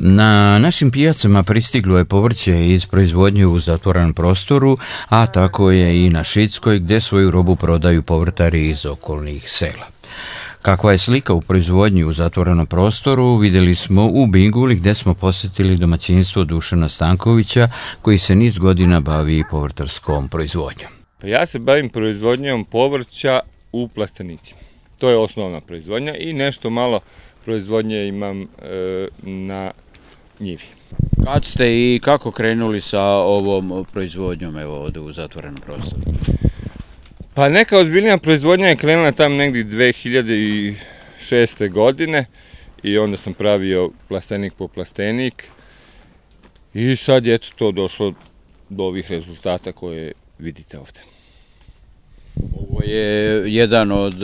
Na našim pijacama pristiglo je povrće iz proizvodnje u zatvorenom prostoru, a tako je i na Šitskoj gdje svoju robu prodaju povrtari iz okolnih sela. Kakva je slika u proizvodnji u zatvorenom prostoru vidjeli smo u Binguli gdje smo posjetili domaćinstvo Dušana Stankovića koji se niz godina bavi povrtarskom proizvodnjom. Pa ja se bavim proizvodnjom povrća u plastenicima. To je osnovna proizvodnja i nešto malo proizvodnje imam e, na njivi. Kad ste i kako krenuli sa ovom proizvodnjom evo, ovdje u zatvorenom prostoru? Pa neka ozbiljnija proizvodnja je krenula tam negdje 2006. godine i onda sam pravio plastenik po plastenik i sad je to došlo do ovih rezultata koje vidite ovdje. Ovo je jedan od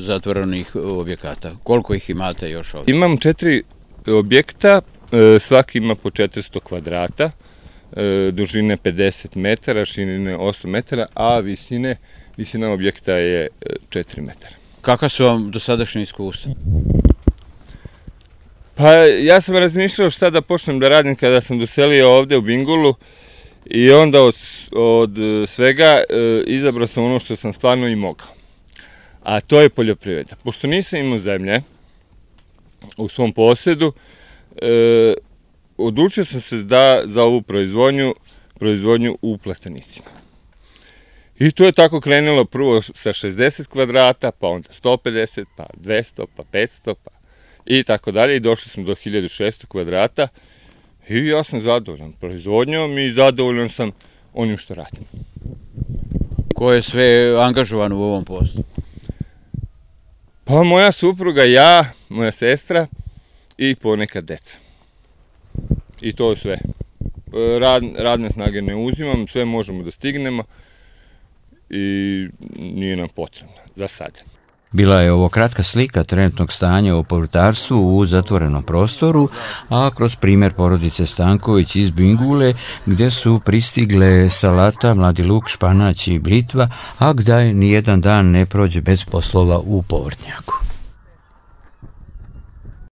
zatvorenih objekata. Koliko ih imate još ovdje? Imam četiri objekta, e, svaki ima po 400 kvadrata, e, dužine 50 metara, širine 8 metara, a visine, visina objekta je 4 e, metara. Kakva su vam dosadašnje iskustva? Pa ja sam razmišljao šta da počnem da radim kada sam doselio ovdje u Bingulu i onda od, svega izabrao sam ono što sam stvarno i mogao. A to je poljoprivreda. Pošto nisam imao zemlje u svom posjedu, e, odlučio sam se da za ovu proizvodnju, proizvodnju u plastenicima. I to je tako krenulo prvo sa 60 kvadrata, pa onda 150, pa 200, pa 500, pa i tako dalje. I došli smo do 1600 kvadrata i ja sam zadovoljan proizvodnjom i zadovoljan sam onim što radim. Ko je sve angažovan u ovom poslu? Pa moja supruga, ja, moja sestra i ponekad deca. I to je sve. E, radne snage ne uzimam, sve možemo da stignemo i nije nam potrebno za sad. Bila je ovo kratka slika trenutnog stanja u povrtarstvu u zatvorenom prostoru, a kroz primjer porodice Stanković iz Bingule, gdje su pristigle salata, mladi luk, španać i blitva, a gdje nijedan dan ne prođe bez poslova u povrtnjaku.